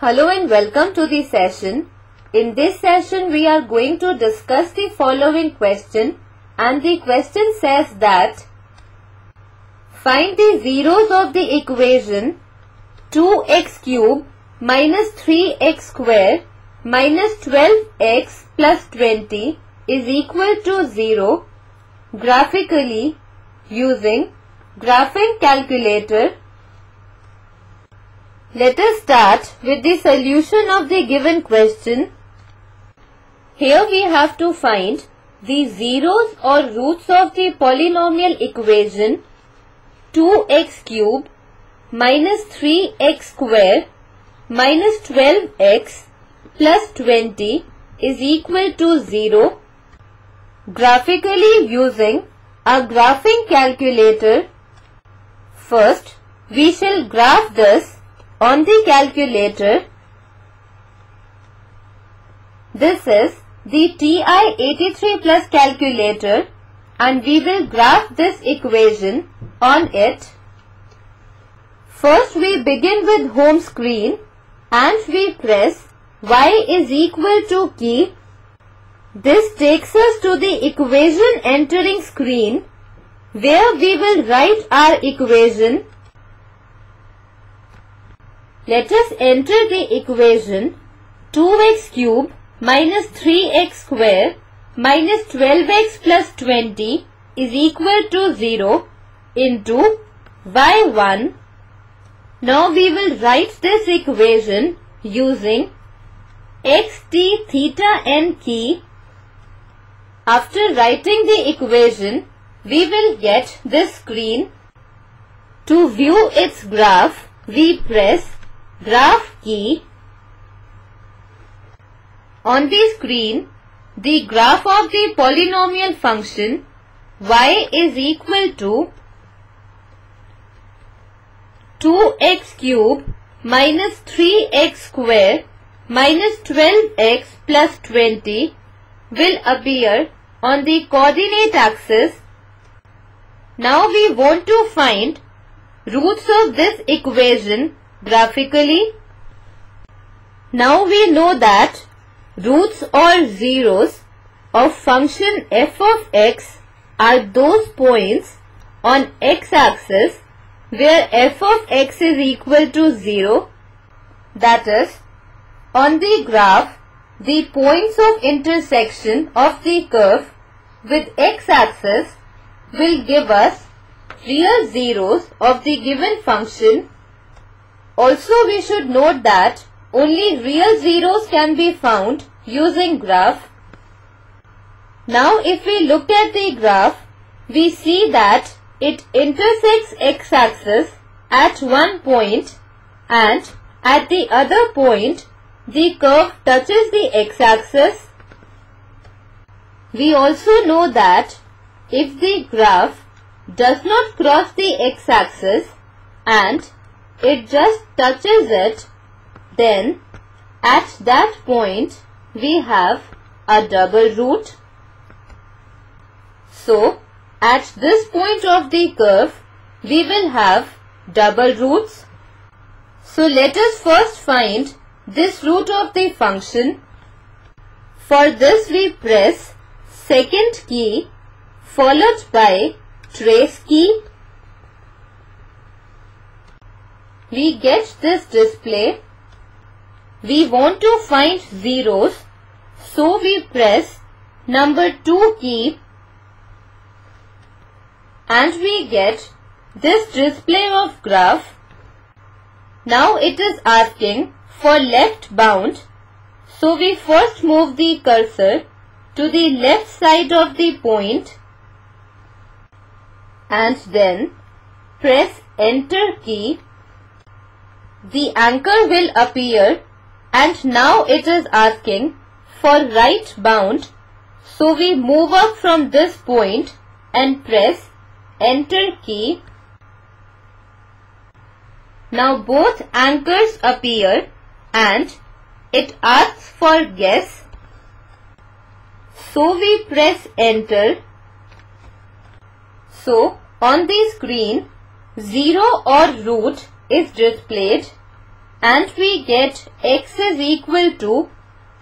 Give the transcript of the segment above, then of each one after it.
Hello and welcome to the session. In this session we are going to discuss the following question and the question says that find the zeros of the equation 2x cube minus 3x square minus 12x plus 20 is equal to 0 graphically using graphing calculator. Let us start with the solution of the given question. Here we have to find the zeros or roots of the polynomial equation 2x cube minus 3x square minus 12x plus 20 is equal to 0 graphically using a graphing calculator. First, we shall graph this on the calculator. This is the TI-83 plus calculator and we will graph this equation on it. First we begin with home screen and we press y is equal to key. This takes us to the equation entering screen where we will write our equation. Let us enter the equation 2x cube minus 3x square minus 12x plus 20 is equal to 0 into y1. Now we will write this equation using x t theta n key. After writing the equation, we will get this screen. To view its graph, we press graph key on the screen, the graph of the polynomial function y is equal to 2x cube minus 3x square minus 12x plus 20 will appear on the coordinate axis. Now we want to find roots of this equation graphically. Now we know that Roots or zeros of function f of x are those points on x-axis where f of x is equal to 0. That is, on the graph, the points of intersection of the curve with x-axis will give us real zeros of the given function. Also, we should note that only real zeros can be found using graph. Now if we look at the graph, we see that it intersects x-axis at one point and at the other point the curve touches the x-axis. We also know that if the graph does not cross the x-axis and it just touches it then at that point we have a double root. So at this point of the curve we will have double roots. So let us first find this root of the function. For this we press second key followed by trace key. We get this display. We want to find zeros, so we press number 2 key. And we get this display of graph. Now it is asking for left bound, so we first move the cursor to the left side of the point. And then press enter key. The anchor will appear and now it is asking for right bound. So we move up from this point and press enter key. Now both anchors appear and it asks for guess. So we press enter. So on the screen 0 or root is displayed and we get x is equal to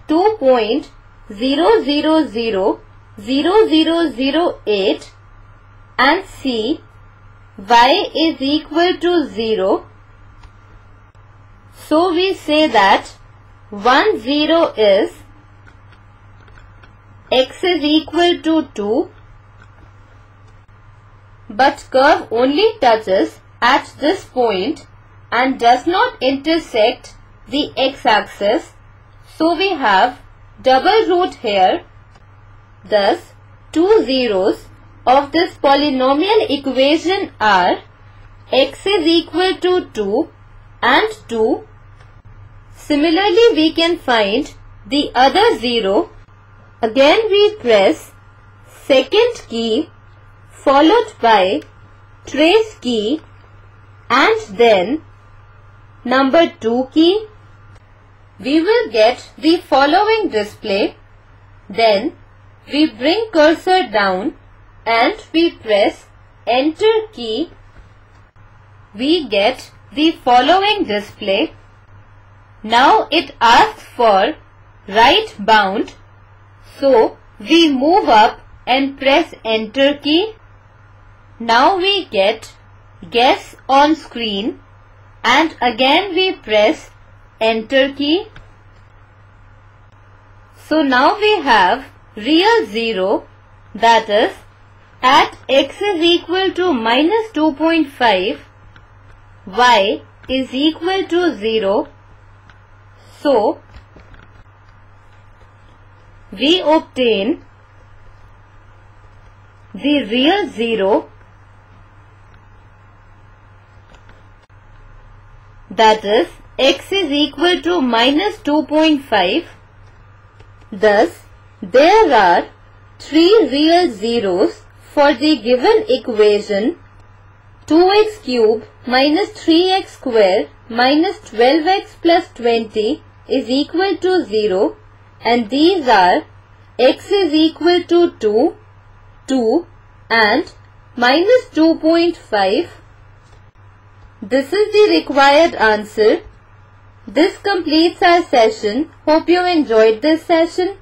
2.0000008 and C y is equal to 0. So we say that 1 0 is x is equal to 2 but curve only touches at this point and does not intersect the x-axis. So we have double root here. Thus, two zeros of this polynomial equation are x is equal to 2 and 2. Similarly, we can find the other zero. Again, we press second key followed by trace key and then number 2 key, we will get the following display. Then we bring cursor down and we press enter key. We get the following display. Now it asks for right bound. So we move up and press enter key. Now we get guess on screen and again we press enter key. So now we have real 0 that is at x is equal to minus 2.5 y is equal to 0 so we obtain the real 0 that is x is equal to minus 2.5. Thus, there are three real zeros for the given equation 2x cube minus 3x square minus 12x plus 20 is equal to 0 and these are x is equal to 2, 2 and minus 2.5 this is the required answer. This completes our session. Hope you enjoyed this session.